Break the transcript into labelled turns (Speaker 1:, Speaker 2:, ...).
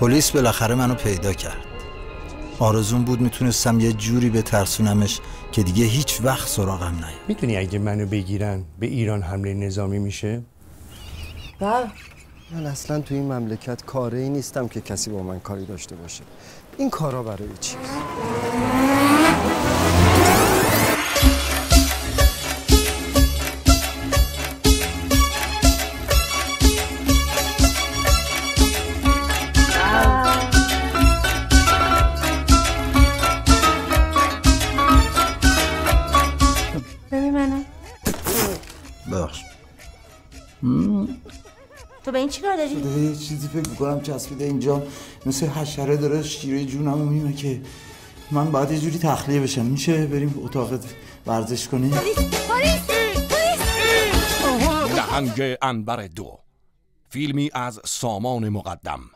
Speaker 1: پلیس بالاخره منو پیدا کرد. آرزون بود می‌تونستم یه جوری به ترسونمش که دیگه هیچ وقت سراغم نیاد.
Speaker 2: می‌تونی اگه منو بگیرن به ایران حمله نظامی میشه؟
Speaker 3: بله. من اصلا تو این مملکت کاره ای نیستم که کسی با من کاری داشته باشه. این کارا برای چیست
Speaker 4: ببین منو.
Speaker 1: ببخش.
Speaker 4: تو به این چیکار داری؟
Speaker 1: یه چیزی فکر می‌کنم چسبیده اینجا. مثل حشره داره شیره جونم رو میونه که من باید یه جوری تخلیه بشم. میشه بریم اتاق ورزش کنیم
Speaker 5: نهنگ انبر دو. فیلمی از سامان مقدم.